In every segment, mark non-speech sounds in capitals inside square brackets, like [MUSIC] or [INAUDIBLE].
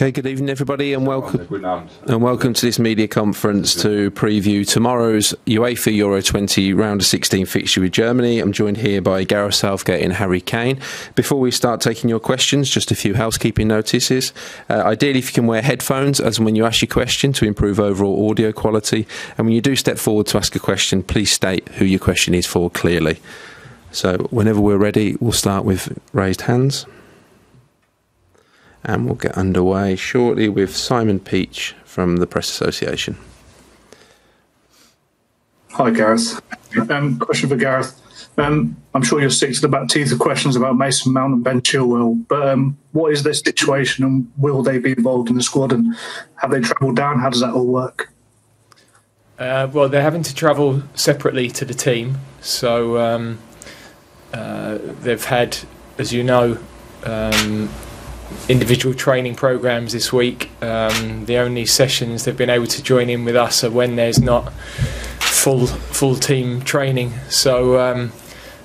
Okay, good evening, everybody, and welcome and welcome to this media conference to preview tomorrow's UEFA Euro 20 round of 16 fixture with Germany. I'm joined here by Gareth Southgate and Harry Kane. Before we start taking your questions, just a few housekeeping notices. Uh, ideally, if you can wear headphones, as and when you ask your question, to improve overall audio quality. And when you do step forward to ask a question, please state who your question is for clearly. So, whenever we're ready, we'll start with raised hands and we'll get underway shortly with Simon Peach from the Press Association. Hi, Gareth. Um, question for Gareth. Um, I'm sure you're sick to the back teeth of questions about Mason Mount and Ben Chilwell, but um, what is their situation and will they be involved in the squad and have they travelled down? How does that all work? Uh, well, they're having to travel separately to the team, so um, uh, they've had, as you know, um, individual training programs this week. Um, the only sessions they've been able to join in with us are when there's not full full team training. So um,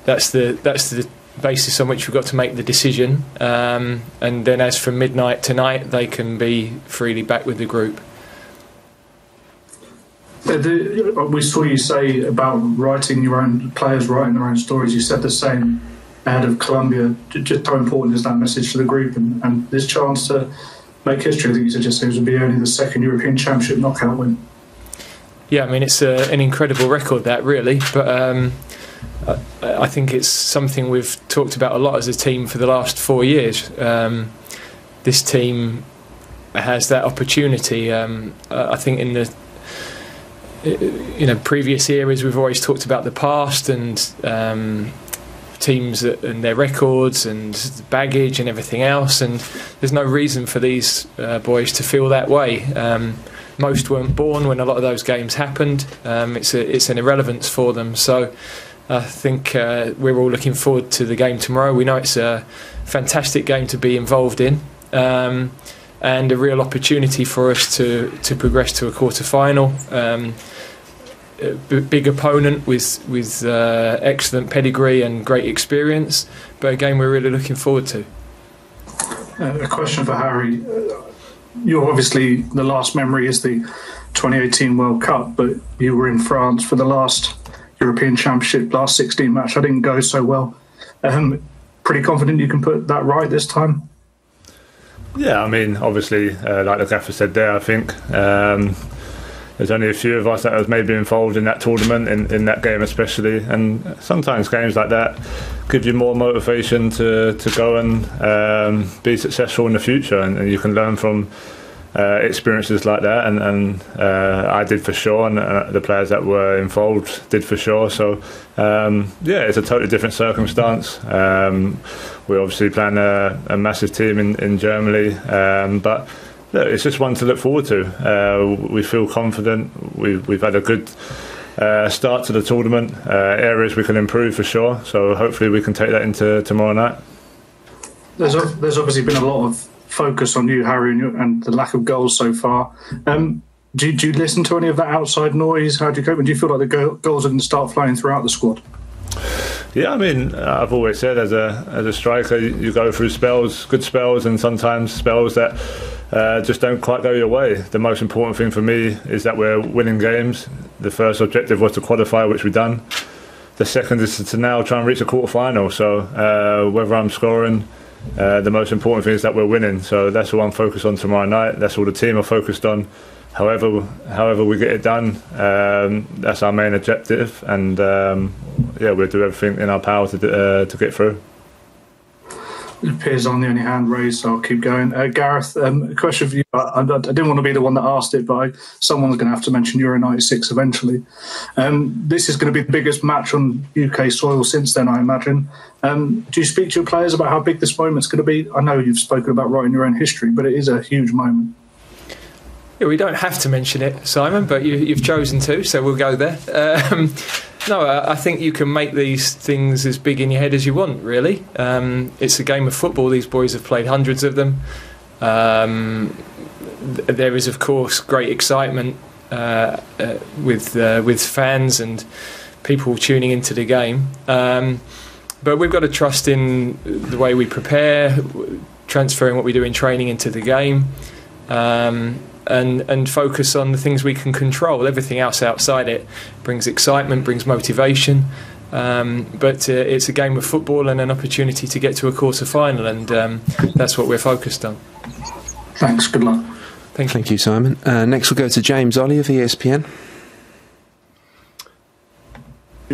that's the that's the basis on which we've got to make the decision. Um, and then as from midnight tonight, they can be freely back with the group. Uh, the, we saw you say about writing your own players writing their own stories. You said the same ahead of Colombia. Just how important is that message to the group and, and this chance to make history? I think you suggested it would be only the second European Championship knockout win. Yeah, I mean it's a, an incredible record that really, but um, I, I, think it's something we've talked about a lot as a team for the last four years. Um, this team has that opportunity. Um, I think in the you know previous eras we've always talked about the past and um, teams and their records and baggage and everything else. And there's no reason for these uh, boys to feel that way. Um, most weren't born when a lot of those games happened. Um, it's a, it's an irrelevance for them. So I think uh, we're all looking forward to the game tomorrow. We know it's a fantastic game to be involved in. Um, and a real opportunity for us to, to progress to a quarter final. Um, big opponent with with uh, excellent pedigree and great experience, but a game we're really looking forward to. Uh, a question for Harry. Uh, you're obviously the last memory is the 2018 World Cup, but you were in France for the last European Championship, last 16 match. I didn't go so well. Um, pretty confident you can put that right this time. Yeah, I mean, obviously, uh, like the gaffer said there, I think um, there's only a few of us that was maybe involved in that tournament, in, in that game especially. And sometimes games like that give you more motivation to, to go and um, be successful in the future. And, and you can learn from uh, experiences like that. And, and uh, I did for sure, and uh, the players that were involved did for sure. So, um, yeah, it's a totally different circumstance. Um, we're obviously playing a, a, massive team in, in Germany, um, but it's just one to look forward to. Uh, we feel confident. We've, we've had a good uh, start to the tournament. Uh, areas we can improve for sure. So hopefully we can take that into tomorrow night. There's there's obviously been a lot of focus on you, Harry, and, your, and the lack of goals so far. Um, do, do, you listen to any of that outside noise? How do you cope? And do you feel like the goals are going to start flowing throughout the squad? Yeah, I mean, I've always said as a as a striker, you go through spells, good spells, and sometimes spells that uh, just don't quite go your way. The most important thing for me is that we're winning games. The first objective was to qualify, which we've done. The second is to now try and reach a quarter final. So uh, whether I'm scoring, uh, the most important thing is that we're winning. So that's all I'm focused on tomorrow night. That's all the team are focused on. However, however we get it done, um, that's our main objective, and um, yeah, we'll do everything in our power to uh, to get through. It appears I'm the only hand raised, so I'll keep going. Uh, Gareth, um, a question for you. I, I, didn't want to be the one that asked it, but I, someone's going to have to mention Euro 96 eventually. Um, this is going to be the biggest match on UK soil since then, I imagine. Um, do you speak to your players about how big this moment's going to be? I know you've spoken about writing your own history, but it is a huge moment. Yeah, we don't have to mention it, Simon, but you, have chosen to, so we'll go there. Um, no, I think you can make these things as big in your head as you want. Really, um, it's a game of football. These boys have played hundreds of them. Um, there is, of course, great excitement uh, uh, with uh, with fans and people tuning into the game. Um, but we've got to trust in the way we prepare, transferring what we do in training into the game. Um, and and focus on the things we can control. Everything else outside it brings excitement, brings motivation. Um, but uh, it's a game of football and an opportunity to get to a quarter final, and um, that's what we're focused on. Thanks. Good luck. Thank you, Thank you Simon. Uh, next, we'll go to James Olley of ESPN.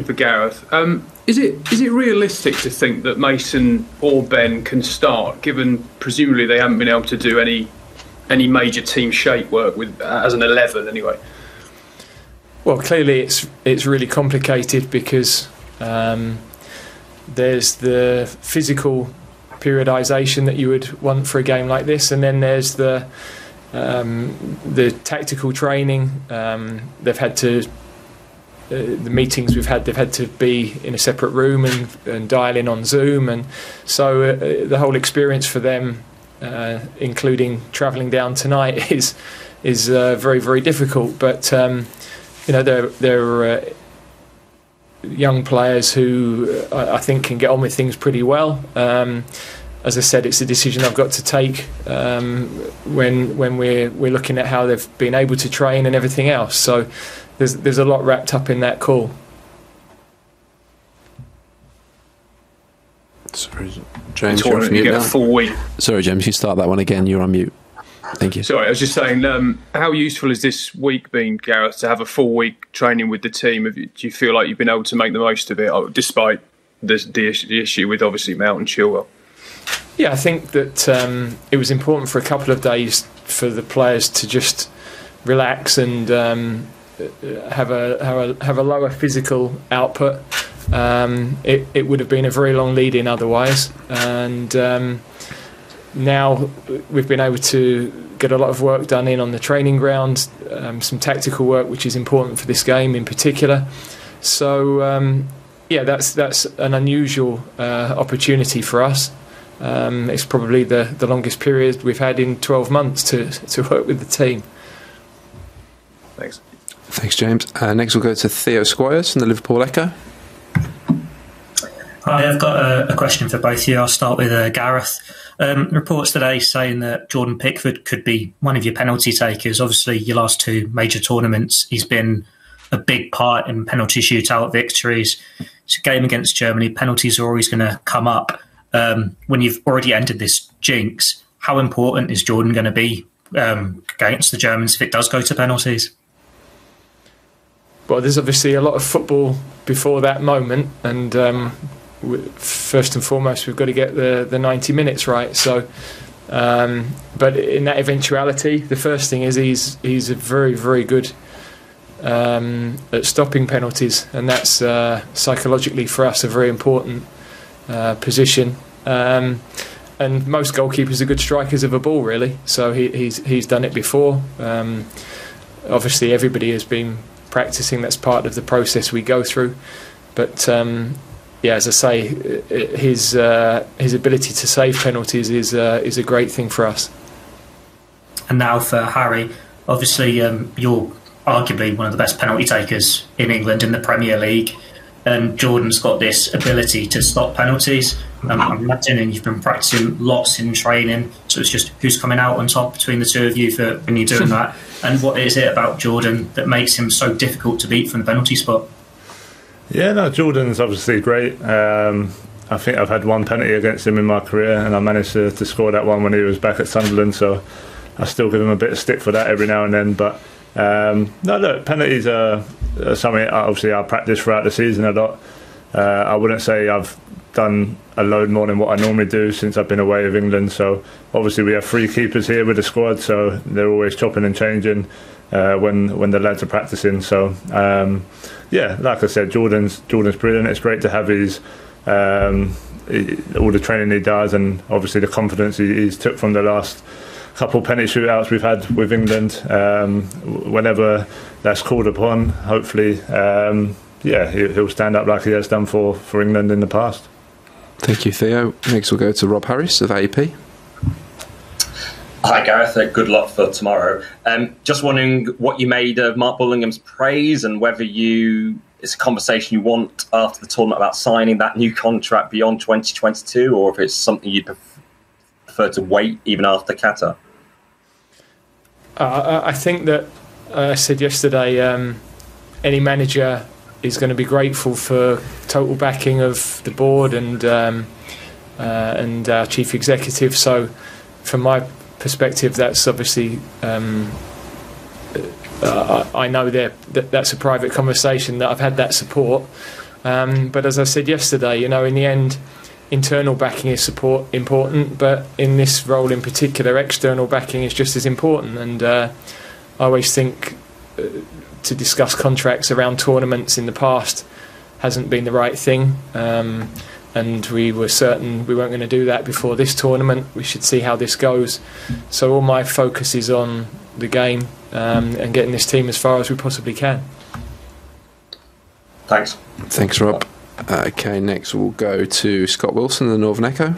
For Gareth, um, is it is it realistic to think that Mason or Ben can start, given presumably they haven't been able to do any any major team shape work with as an eleven anyway? Well, clearly it's it's really complicated because um, there's the physical periodisation that you would want for a game like this, and then there's the um, the tactical training. Um, they've had to uh, the meetings we've had, they've had to be in a separate room and, and dial in on Zoom, and so uh, the whole experience for them, uh, including travelling down tonight, [LAUGHS] is is uh, very very difficult. But um, you know they're they're uh, young players who uh, I think can get on with things pretty well. Um, as I said, it's a decision I've got to take um, when when we're we're looking at how they've been able to train and everything else. So there's there's a lot wrapped up in that call. Sorry, James, you're you get a full week. Sorry, James, you start that one again. You're on mute. Thank you. Sorry, I was just saying, um, how useful has this week been, Gareth, to have a full week training with the team? You, do you feel like you've been able to make the most of it, uh, despite the, the, the issue with obviously Mount and Chilwell? Yeah, I think that um, it was important for a couple of days for the players to just relax and um, have a have a have a lower physical output. Um, it it would have been a very long lead in otherwise, and um, now we've been able to get a lot of work done in on the training ground, um, some tactical work which is important for this game in particular. So um, yeah, that's that's an unusual uh, opportunity for us. Um, it's probably the, the longest period we've had in 12 months to to work with the team. Thanks. Thanks, James. Uh, next, we'll go to Theo Squires from the Liverpool Echo. Hi, I've got a, a question for both of you. I'll start with uh, Gareth. Um, reports today saying that Jordan Pickford could be one of your penalty takers. Obviously, your last two major tournaments, he's been a big part in penalty shootout victories. It's a game against Germany. Penalties are always going to come up. Um, when you've already entered this jinx, how important is Jordan going to be um, against the Germans if it does go to penalties? Well, there's obviously a lot of football before that moment, and um, first and foremost, we've got to get the, the 90 minutes right. So, um, but in that eventuality, the first thing is he's he's a very very good um, at stopping penalties, and that's uh, psychologically for us a very important uh, position. Um, and most goalkeepers are good strikers of a ball, really. So he, he's he's done it before. Um, obviously, everybody has been practicing. That's part of the process we go through. But um, yeah, as I say, his uh, his ability to save penalties is uh, is a great thing for us. And now for Harry, obviously um, you're arguably one of the best penalty takers in England in the Premier League. And Jordan's got this ability to stop penalties. Um, I'm imagining you've been practicing lots in training, so it's just who's coming out on top between the two of you for when you're doing [LAUGHS] that. And what is it about Jordan that makes him so difficult to beat from the penalty spot? Yeah, no, Jordan's obviously great. Um, I think I've had one penalty against him in my career, and I managed to, to, score that one when he was back at Sunderland. So I still give him a bit of stick for that every now and then. But um, no, look, penalties are, are, something obviously I practice throughout the season a lot. Uh, I wouldn't say I've done a load more than what I normally do since I've been away with England. So obviously we have three keepers here with the squad, so they're always chopping and changing uh, when when the lads are practicing. So. Um, yeah, like I said, Jordan's Jordan's brilliant. It's great to have his um, all the training he does, and obviously the confidence he's took from the last couple penalty shootouts we've had with England. Um, whenever that's called upon, hopefully, um, yeah, he'll stand up like he has done for, for England in the past. Thank you, Theo. Next, we'll go to Rob Harris of AP. Hi, Gareth. Uh, good luck for tomorrow. Um, just wondering what you made of Mark Bullingham's praise and whether you it's a conversation you want after the tournament about signing that new contract beyond 2022, or if it's something you'd prefer to wait even after Qatar. Uh, I think that uh, I said yesterday, um, any manager is going to be grateful for total backing of the board and um, uh, and our chief executive. So, from my perspective, that's obviously. Um, uh, I know that that's a private conversation that I've had that support, um, but as I said yesterday, you know, in the end, internal backing is support important, but in this role in particular, external backing is just as important. And uh, I always think uh, to discuss contracts around tournaments in the past hasn't been the right thing. Um, and we were certain we weren't going to do that before this tournament. We should see how this goes. So all my focus is on the game um, and getting this team as far as we possibly can. Thanks. Thanks, Rob. Uh, okay, next we'll go to Scott Wilson, the Northern Echo.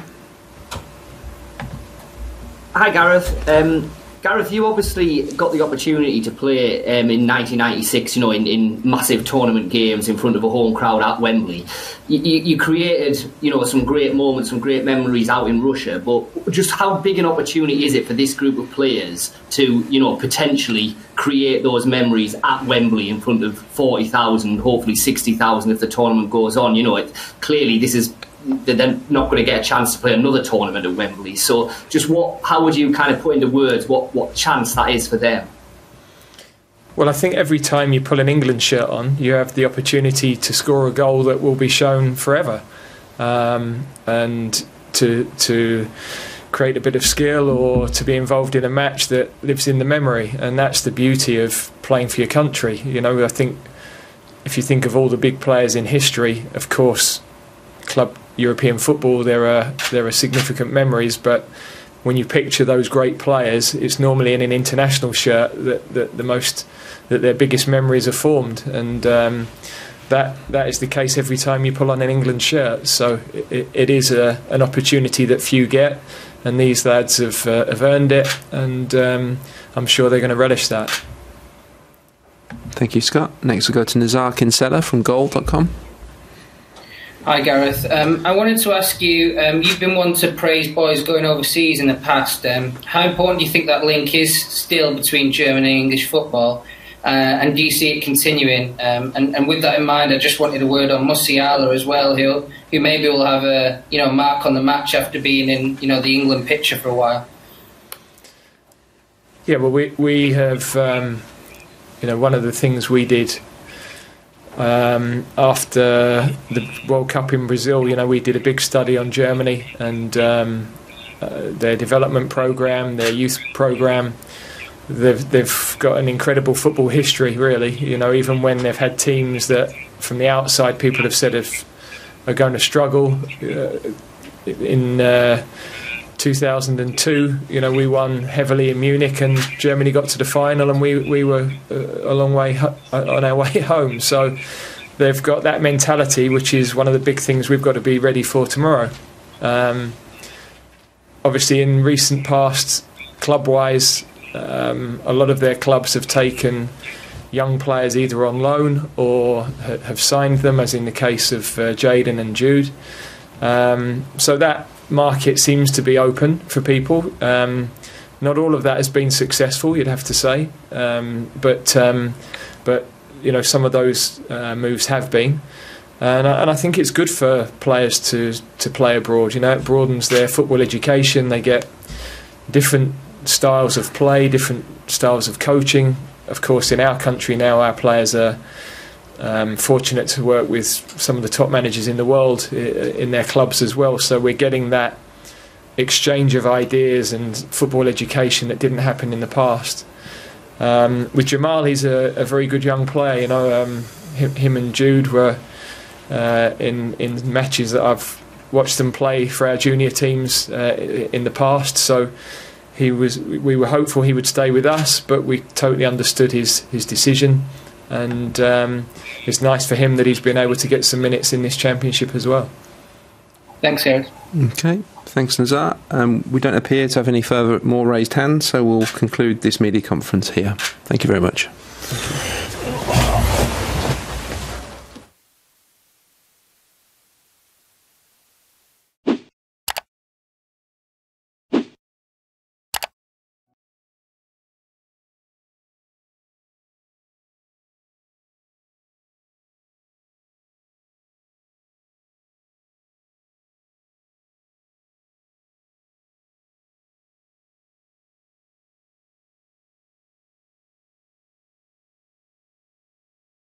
Hi, Gareth. Um, Gareth, you obviously got the opportunity to play um, in 1996, you know, in, in, massive tournament games in front of a home crowd at Wembley. You, you, you, created, you know, some great moments, some great memories out in Russia. But just how big an opportunity is it for this group of players to, you know, potentially create those memories at Wembley in front of 40,000, hopefully 60,000 if the tournament goes on? You know, it, clearly this is they're not going to get a chance to play another tournament at Wembley. So, just what, how would you kind of put into words what, what chance that is for them? Well, I think every time you pull an England shirt on, you have the opportunity to score a goal that will be shown forever, um, and to to create a bit of skill or to be involved in a match that lives in the memory, and that's the beauty of playing for your country. You know, I think if you think of all the big players in history, of course, club European football, there are there are significant memories, but when you picture those great players, it's normally in an international shirt that, that the most that their biggest memories are formed, and um, that that is the case every time you pull on an England shirt. So it, it is a, an opportunity that few get, and these lads have uh, have earned it, and um, I'm sure they're going to relish that. Thank you, Scott. Next, we'll go to Nizaar Kinsella from Goal.com. Hi, Gareth. Um, I wanted to ask you um, you've been one to praise boys going overseas in the past. Um, how important do you think that link is still between German and English football? Uh, and do you see it continuing? Um, and, and, with that in mind, I just wanted a word on Musiala as well, who, who maybe will have a you know mark on the match after being in you know the England picture for a while. Yeah, well, we we have um, you know one of the things we did um, after the World Cup in Brazil, you know, we did a big study on Germany and um, uh, their development program, their youth program. They've they've got an incredible football history, really. You know, even when they've had teams that, from the outside, people have said have, are going to struggle. Uh, in uh, 2002, you know, we won heavily in Munich, and Germany got to the final, and we we were uh, a long way ho- uh, on our [LAUGHS] way home. So they've got that mentality, which is one of the big things we've got to be ready for tomorrow. Um, obviously, in recent past, club-wise, um, a lot of their clubs have taken young players either on loan or ha- have signed them, as in the case of uh, Jadon and Jude. Um, so that market seems to be open for people. Um, not all of that has been successful, you'd have to say, um, but um, but you know some of those uh, moves have been, and I, and I, think it's good for players to to play abroad. You know, it broadens their football education. They get different styles of play, different styles of coaching. Of course, in our country now, our players are um, fortunate to work with some of the top managers in the world in their clubs as well. So we're getting that exchange of ideas and football education that didn't happen in the past. Um, with Jamal, he's a, a, very good young player. You know, um, him, and Jude were uh, in in matches that I've watched them play for our junior teams uh, in the past. So he was. We were hopeful he would stay with us, but we totally understood his his decision and um, it's nice for him that he's been able to get some minutes in this championship as well. Thanks, Eric. Okay, thanks, Nizaar. Um, we don't appear to have any further more raised hands, so we'll conclude this media conference here. Thank you very much.